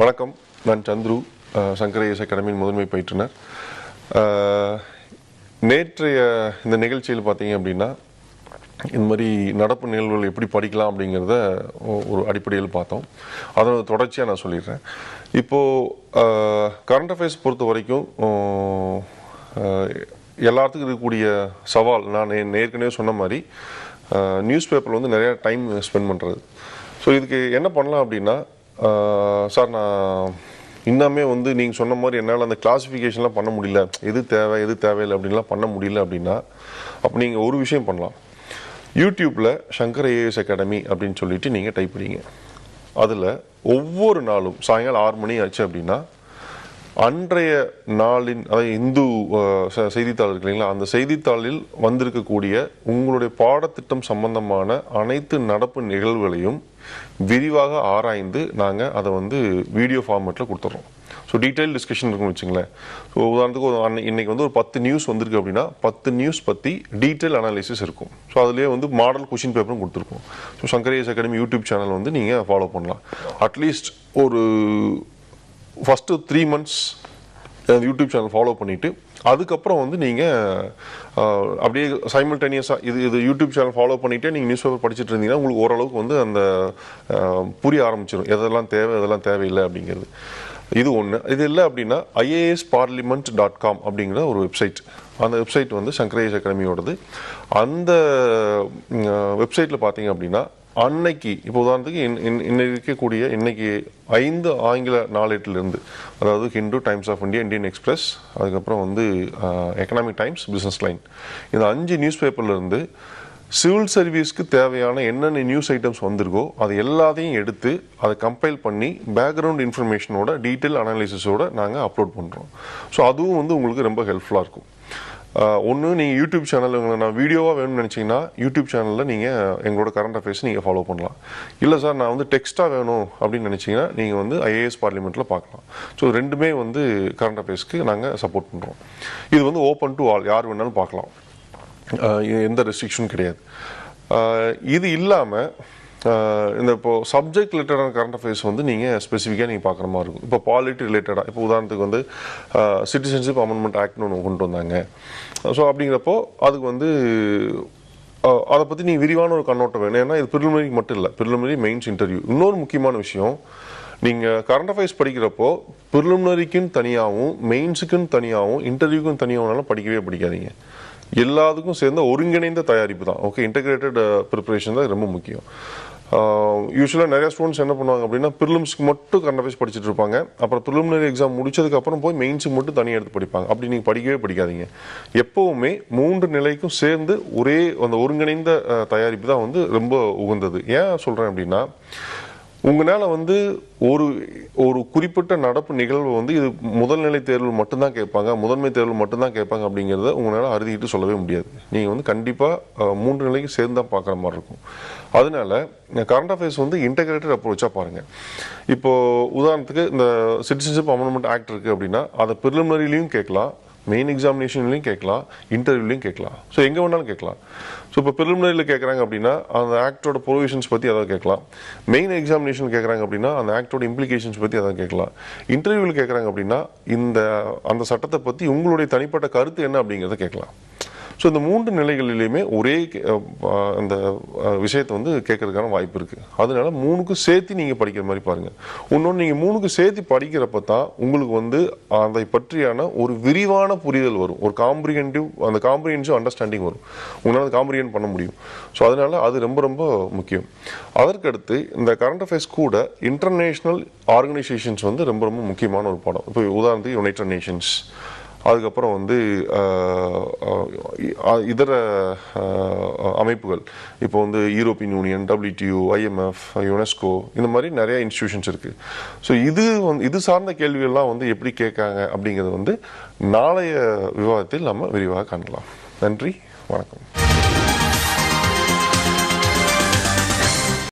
வணக்கம். நான் சந்துரு. சங்கர இசை அகாடமியின் முதன்மை பயிற்றுனர். நேற்றைய இந்த நிகழ்ச்சியில் பார்த்தீங்க அப்படின்னா இந்த மாதிரி நடப்பு நிகழ்வுகள் எப்படி படிக்கலாம் அப்படிங்கிறத ஒரு அடிப்படையில் பார்த்தோம். அதோட தொடர்ச்சியாக நான் சொல்லிடுறேன். இப்போது கரண்ட் அஃபேர்ஸ் பொறுத்த வரைக்கும் எல்லாத்துக்கும் இருக்கக்கூடிய சவால் நான் ஏற்கனவே சொன்ன மாதிரி நியூஸ் பேப்பரில் வந்து நிறையா டைம் ஸ்பெண்ட் பண்ணுறது ஸோ இதுக்கு என்ன பண்ணலாம் அப்படின்னா சார் நான் இன்னமே வந்து நீங்கள் சொன்ன மாதிரி என்னால் அந்த கிளாசிஃபிகேஷன்லாம் பண்ண முடியல. எது தேவை எது தேவையில்லை அப்படின்லாம் பண்ண முடியல அப்படின்னா அப்போ நீங்கள் ஒரு விஷயம் பண்ணலாம். யூடியூப்பில் சங்கர் ஏஎஸ் அகாடமி அப்படின்னு சொல்லிட்டு நீங்கள் டைப் பண்ணிங்க. அதில் ஒவ்வொரு நாளும் சாயங்காலம் ஆறு மணி ஆச்சு அப்படின்னா அன்றைய நாளின் அதாவது இந்து செய்தித்தாள் இருக்கு இல்லைங்களா? அந்த செய்தித்தாளில் வந்திருக்கக்கூடிய உங்களுடைய பாடத்திட்டம் சம்பந்தமான அனைத்து நடப்பு நிகழ்வுகளையும் விரிவாக ஆராய்ந்து நாங்கள் அதை வந்து வீடியோ ஃபார்மேட்டில் கொடுத்துட்றோம் ஸோ டீட்டெயில் டிஸ்கஷன் இருக்குன்னு வச்சுங்களேன். ஸோ உதாரணத்துக்கு ஒரு அன்னை- இன்னைக்கு வந்து ஒரு பத்து நியூஸ் வந்திருக்கு அப்படின்னா பத்து நியூஸ் பற்றி டீட்டெயில் அனாலிசிஸ் இருக்கும். ஸோ அதுலேயே வந்து மாடல் கொஷின் பேப்பரும் கொடுத்துருக்கோம். So Shankar IAS academy YouTube channel வந்து நீங்கள் ஃபாலோ பண்ணலாம். அட்லீஸ்ட் ஒரு first three months YouTube channel follow பண்ணிவிட்டு அதுக்கப்புறம் வந்து நீங்கள் அப்படியே சைமல்டேனியஸாக இது இது யூடியூப் சேனல் ஃபாலோ பண்ணிவிட்டு நீங்கள் நியூஸ் பேப்பர் படிச்சுட்டு இருந்தீங்கன்னா உங்களுக்கு ஓரளவுக்கு வந்து அந்த புரிய ஆரம்பிச்சிடும் எதெல்லாம் தேவை எதெல்லாம் தேவையில்லை அப்படிங்கிறது. இது ஒன்று இது இல்லை அப்படின்னா ஐஏஎஸ் பார்லிமெண்ட் டாட் காம் அப்படிங்கிற ஒரு வெப்சைட் அந்த வெப்சைட் வந்து சங்கரேஷ் அகாடமியோடது. அந்த வெப்சைட்டில் பார்த்தீங்க அப்படின்னா அன்னைக்கு இப்போ உதாரணத்துக்கு இன்- இன்- இன்னைக்கு இருக்கக்கூடிய இன்னைக்கு ஐந்து ஆங்கில நாளேட்டிலிருந்து அதாவது Hindu Times of India Indian Express அதுக்கப்புறம் வந்து எக்கனாமிக் டைம்ஸ் பிஸ்னஸ் லைன். இந்த அஞ்சு நியூஸ் பேப்பர்லேருந்து சிவில் சர்வீஸ்க்கு தேவையான என்னென்ன நியூஸ் ஐட்டம்ஸ் வந்திருக்கோ அது எல்லாத்தையும் எடுத்து அதை கம்பைல் பண்ணி பேக்ரவுண்ட் இன்ஃபர்மேஷனோட டீட்டெயில் அனாலிசிஸோடு நாங்கள் அப்லோட் பண்ணுறோம் ஸோ அதுவும் வந்து உங்களுக்கு ரொம்ப ஹெல்ப்ஃபுல்லாக இருக்கும். ஒன்று நீங்கள் யூடியூப் சேனல் நான் வீடியோவாக வேணும்னு நினச்சிங்கன்னா யூடியூப் சேனலில் நீங்கள் எங்களோட கரண்ட் அஃபேர்ஸ் நீங்கள் ஃபாலோ பண்ணலாம். இல்லை சார் நான் வந்து டெக்ஸ்ட்டாக வேணும் அப்படின்னு நினச்சிங்கன்னா நீங்கள் வந்து ஐஏஎஸ் பார்லிமெண்ட்டில் பார்க்கலாம். ஸோ ரெண்டுமே வந்து கரண்ட் அஃபேர்ஸ்க்கு நாங்கள் சப்போர்ட் பண்ணுறோம் இது வந்து ஓப்பன் டு ஆல் யார் வேணாலும் பார்க்கலாம். எந்த ரெஸ்ட்ரிக்ஷனும் கிடையாது. இது இல்லாமல் இந்த இப்போ சப்ஜெக்ட் ரிலேட்டடான கரண்ட் அஃபேர்ஸ் வந்து நீங்கள் ஸ்பெசிஃபிக்காக நீங்கள் பார்க்குற மாதிரி இருக்கும். இப்போ பாலிட்டி ரிலேட்டடாக இப்போ உதாரணத்துக்கு வந்து சிட்டிசன்ஷிப் அமெண்ட்மெண்ட் ஆக்ட்னு ஒன்று கொண்டு வந்தாங்க. ஸோ அப்படிங்கிறப்போ அதுக்கு வந்து அதை பற்றி நீங்கள் விரிவான ஒரு கண்ணோட்டம் வேணும். ஏன்னா இது ப்ரிலிமினரி மட்டும் இல்லை. ப்ரிலிமினரி மெயின்ஸ் இன்டர்வியூ இன்னொரு முக்கியமான விஷயம் நீங்கள் கரண்ட் அஃபேர்ஸ் படிக்கிறப்போ பிரிலிமினரிக்குன்னு தனியாகவும் மெயின்ஸுக்குன்னு தனியாகவும் இன்டர்வியூக்குன்னு தனியாகனாலும் படிக்கவே படிக்காதீங்க. எல்லாத்துக்கும் சேர்ந்த ஒருங்கிணைந்த தயாரிப்பு தான். ஓகே இன்டகிரேட்டட் ப்ரிப்பரேஷன் தான் ரொம்ப முக்கியம். Uh, யூஸ்வலாக நிறைய ஸ்டூடெண்ட்ஸ் என்ன பண்ணுவாங்க அப்படின்னா ப்ரிலிம்ஸ்க்கு மட்டும் கரண்ட் அஃபேர்ஸ் படிச்சுட்டு இருப்பாங்க. அப்புறம் ப்ரிலிமினரி எக்ஸாம் முடிச்சதுக்கு அப்புறம் போய் மெயின்ஸுக்கு மட்டும் தனியாக எடுத்து படிப்பாங்க. அப்படி நீங்கள் படிக்கவே படிக்காதீங்க. எப்போவுமே மூன்று நிலைக்கும் சேர்ந்து ஒரே அந்த ஒருங்கிணைந்த uh, தயாரிப்பு தான் வந்து ரொம்ப உகந்தது. ஏன் சொல்கிறேன் அப்படின்னா உங்களால் வந்து ஒரு ஒரு குறிப்பிட்ட நடப்பு நிகழ்வு வந்து இது முதல்நிலை தேர்வு மட்டும்தான் கேட்பாங்க முதன்மை தேர்வு மட்டும்தான் கேட்பாங்க அப்படிங்கிறத உங்களால் அறுதிட்டு சொல்லவே முடியாது. நீங்கள் வந்து கண்டிப்பாக மூன்று நிலைக்கு சேர்ந்து தான் பார்க்குற மாதிரி இருக்கும். அதனால கரண்ட் அஃபேர்ஸ் வந்து இன்டகிரேட்டட் அப்ரோச்சாக பாருங்கள் இப்போது உதாரணத்துக்கு இந்த சிட்டிசன்ஷிப் அமெண்ட்மெண்ட் ஆக்ட் இருக்குது அப்படின்னா அதை ப்ரிலிமினரிலையும் கேட்கலாம். மெயின் எக்ஸாமினேஷன்லையும் கேட்கலாம் இன்டர்வியூலையும் கேட்கலாம். ஸோ எங்கே வேணாலும் கேட்கலாம். ஸோ இப்போ பிரிலிமினரியில் கேட்குறாங்க அப்படின்னா அந்த ஆக்டோட ப்ரொவிஷன்ஸ் பற்றி அதாவது கேட்கலாம். மெயின் எக்ஸாமினேஷன் கேட்குறாங்க அப்படின்னா அந்த ஆக்டோட இம்ப்ளிகேஷன்ஸ் பற்றி அதாவது கேட்கலாம். இன்டர்வியூவில் கேட்குறாங்க அப்படின்னா இந்த அந்த சட்டத்தை பற்றி உங்களுடைய தனிப்பட்ட கருத்து என்ன அப்படிங்கிறத கேட்கலாம். ஸோ இந்த மூன்று நிலைகளிலையுமே ஒரே அந்த விஷயத்தை வந்து கேட்கறதுக்கான வாய்ப்பு இருக்குது அதனால மூணுக்கும் சேர்த்து நீங்கள் படிக்கிற மாதிரி பாருங்கள் இன்னொன்று நீங்கள் மூணுக்கும் சேர்த்து படிக்கிறப்ப தான் உங்களுக்கு வந்து அதை பற்றியான ஒரு விரிவான புரிதல் வரும். ஒரு காம்ப்ரிஹென்டிவ் அந்த காம்ப்ரிஹென்சிவ் அண்டர்ஸ்டாண்டிங் வரும். உங்களால் காம்ப்ரிஹென்ட் பண்ண முடியும். ஸோ அதனால அது ரொம்ப ரொம்ப முக்கியம். அதற்கடுத்து இந்த கரண்ட் அஃபேர்ஸ் கூட இன்டர்நேஷ்னல் ஆர்கனைசேஷன்ஸ் வந்து ரொம்ப ரொம்ப முக்கியமான ஒரு பாடம். இப்போ உதாரணத்துக்கு யுனைடெட் நேஷன்ஸ் அதுக்கப்புறம் வந்து இதர அமைப்புகள். இப்போ வந்து European Union WTO IMF UNESCO இந்த மாதிரி நிறைய இன்ஸ்டிடியூஷன்ஸ் இருக்கு. ஸோ இது வந்து இது சார்ந்த கேள்விகள்லாம் வந்து எப்படி கேட்காங்க அப்படிங்கிறது வந்து நாளைய விவாதத்தில் நம்ம விரிவாக காணலாம் நன்றி வணக்கம்.